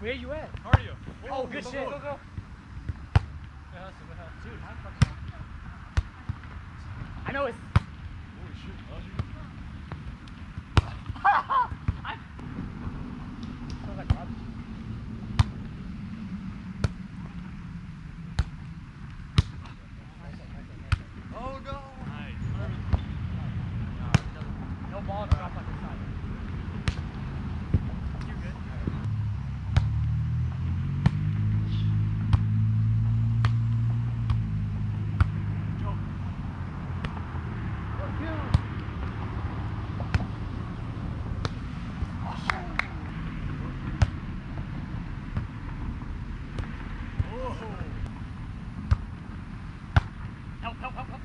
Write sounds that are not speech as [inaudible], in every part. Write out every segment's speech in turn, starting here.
Where you at? How are you? Oh, oh good go, shit. Go, go, go. I know it's. Holy shit. [laughs] help, help, help.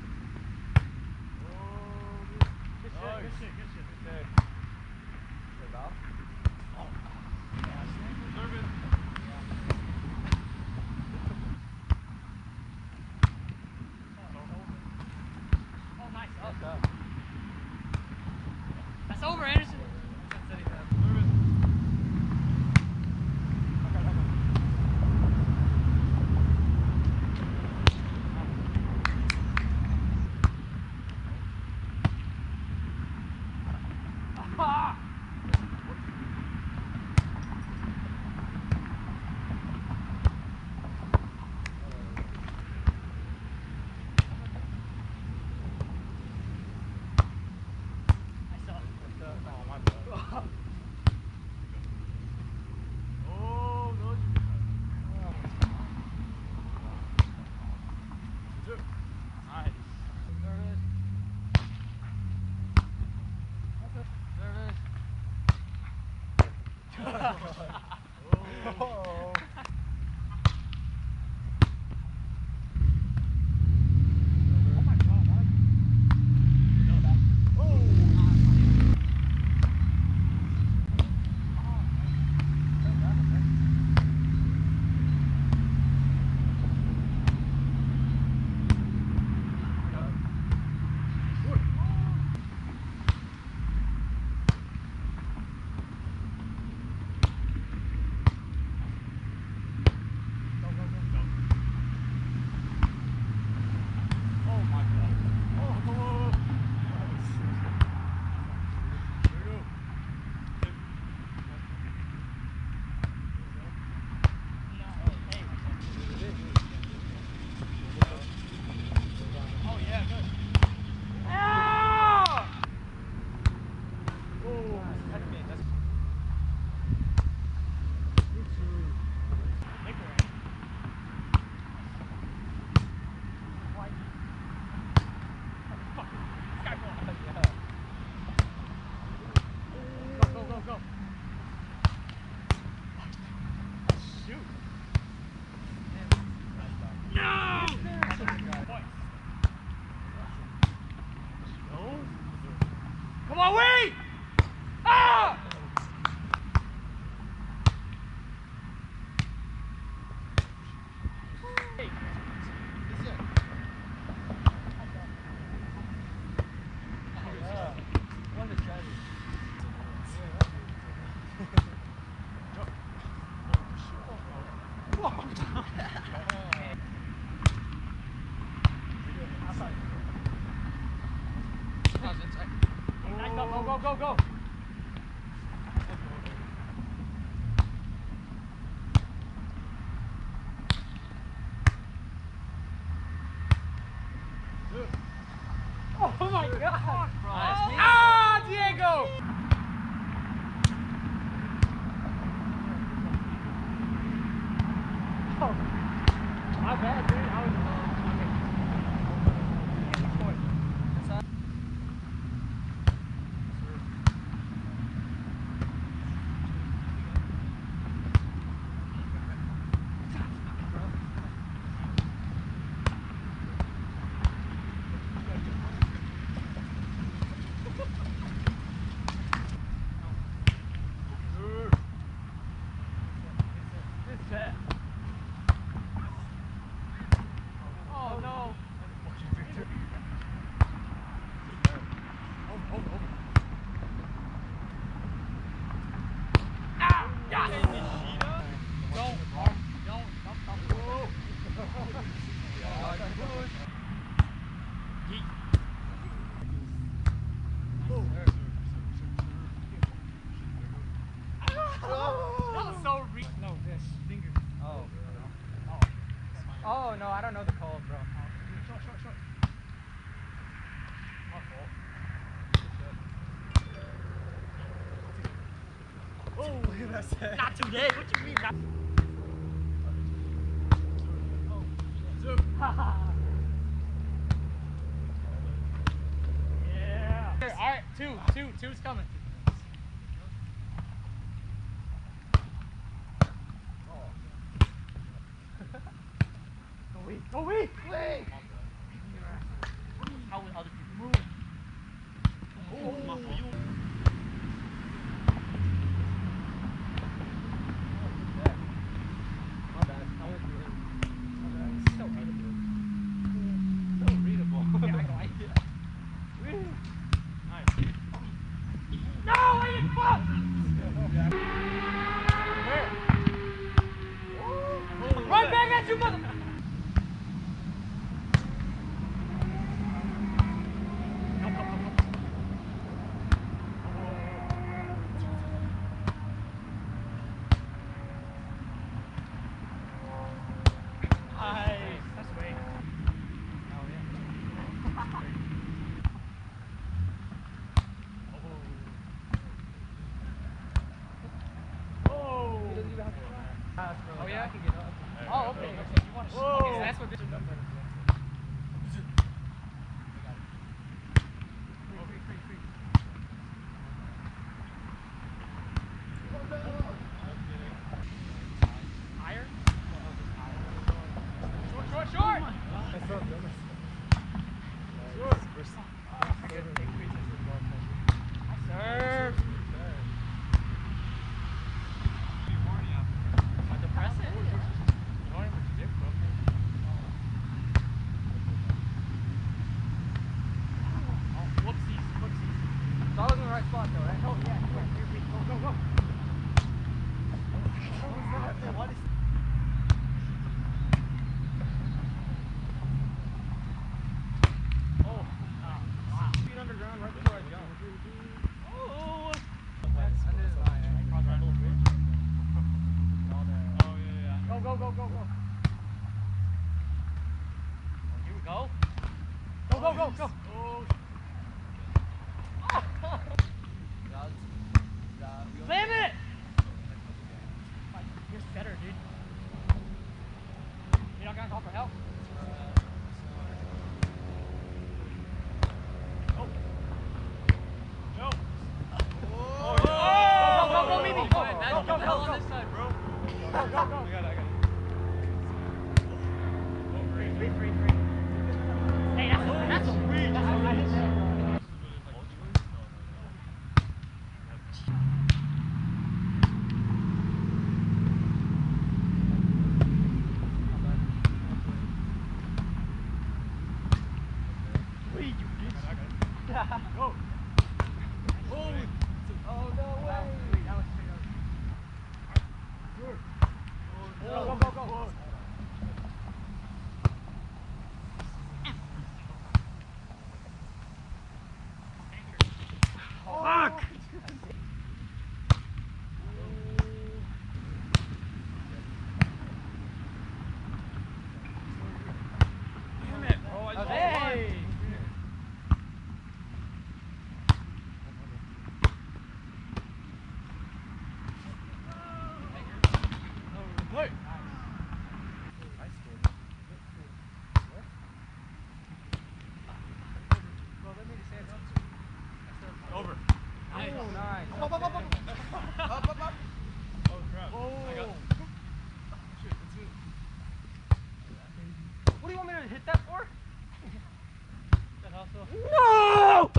我威。go, go. Oh my god! Ah, Bad, dude. Oh no, I don't know the call, bro. Oh. Not today. What do you mean? Not [laughs] yeah. All right, two, two, two's coming. go, go, go. Oh, here we go. Go, go, go, oh, go. Go! What do you want me to hit that for? that also. No!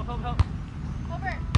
Help, help, help. Over.